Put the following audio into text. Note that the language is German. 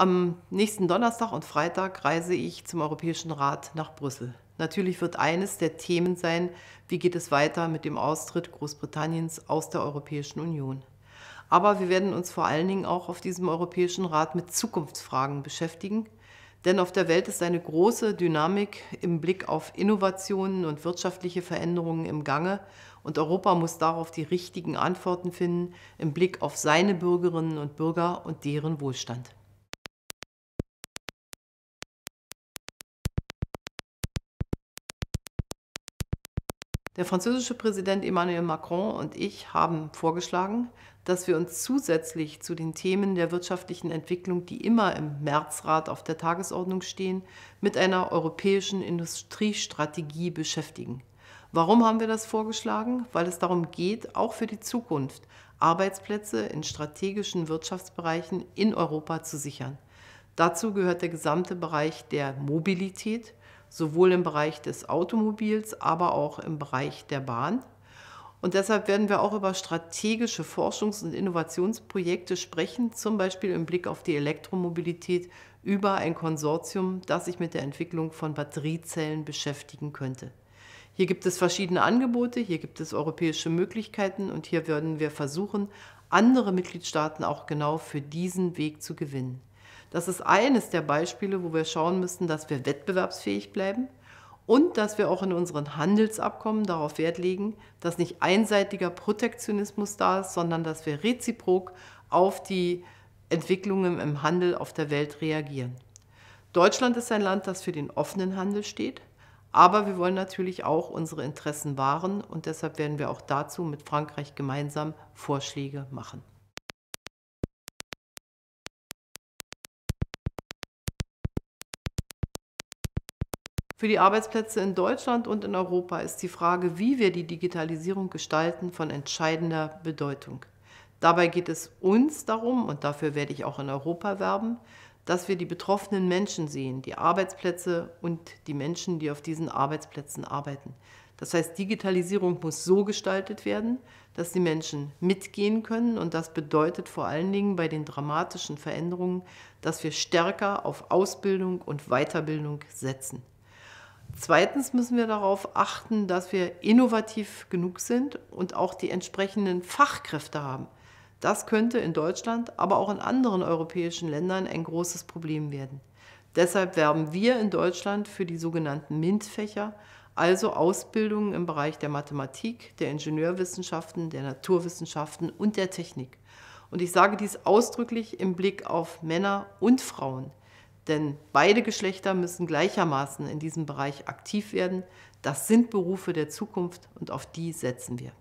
Am nächsten Donnerstag und Freitag reise ich zum Europäischen Rat nach Brüssel. Natürlich wird eines der Themen sein, wie geht es weiter mit dem Austritt Großbritanniens aus der Europäischen Union. Aber wir werden uns vor allen Dingen auch auf diesem Europäischen Rat mit Zukunftsfragen beschäftigen. Denn auf der Welt ist eine große Dynamik im Blick auf Innovationen und wirtschaftliche Veränderungen im Gange. Und Europa muss darauf die richtigen Antworten finden im Blick auf seine Bürgerinnen und Bürger und deren Wohlstand. Der französische Präsident Emmanuel Macron und ich haben vorgeschlagen, dass wir uns zusätzlich zu den Themen der wirtschaftlichen Entwicklung, die immer im Märzrat auf der Tagesordnung stehen, mit einer europäischen Industriestrategie beschäftigen. Warum haben wir das vorgeschlagen? Weil es darum geht, auch für die Zukunft Arbeitsplätze in strategischen Wirtschaftsbereichen in Europa zu sichern. Dazu gehört der gesamte Bereich der Mobilität, sowohl im Bereich des Automobils, aber auch im Bereich der Bahn. Und deshalb werden wir auch über strategische Forschungs- und Innovationsprojekte sprechen, zum Beispiel im Blick auf die Elektromobilität über ein Konsortium, das sich mit der Entwicklung von Batteriezellen beschäftigen könnte. Hier gibt es verschiedene Angebote, hier gibt es europäische Möglichkeiten und hier werden wir versuchen, andere Mitgliedstaaten auch genau für diesen Weg zu gewinnen. Das ist eines der Beispiele, wo wir schauen müssen, dass wir wettbewerbsfähig bleiben und dass wir auch in unseren Handelsabkommen darauf Wert legen, dass nicht einseitiger Protektionismus da ist, sondern dass wir reziprok auf die Entwicklungen im Handel auf der Welt reagieren. Deutschland ist ein Land, das für den offenen Handel steht, aber wir wollen natürlich auch unsere Interessen wahren und deshalb werden wir auch dazu mit Frankreich gemeinsam Vorschläge machen. Für die Arbeitsplätze in Deutschland und in Europa ist die Frage, wie wir die Digitalisierung gestalten, von entscheidender Bedeutung. Dabei geht es uns darum, und dafür werde ich auch in Europa werben, dass wir die betroffenen Menschen sehen, die Arbeitsplätze und die Menschen, die auf diesen Arbeitsplätzen arbeiten. Das heißt, Digitalisierung muss so gestaltet werden, dass die Menschen mitgehen können. Und das bedeutet vor allen Dingen bei den dramatischen Veränderungen, dass wir stärker auf Ausbildung und Weiterbildung setzen. Zweitens müssen wir darauf achten, dass wir innovativ genug sind und auch die entsprechenden Fachkräfte haben. Das könnte in Deutschland, aber auch in anderen europäischen Ländern ein großes Problem werden. Deshalb werben wir in Deutschland für die sogenannten MINT-Fächer, also Ausbildungen im Bereich der Mathematik, der Ingenieurwissenschaften, der Naturwissenschaften und der Technik. Und ich sage dies ausdrücklich im Blick auf Männer und Frauen. Denn beide Geschlechter müssen gleichermaßen in diesem Bereich aktiv werden. Das sind Berufe der Zukunft und auf die setzen wir.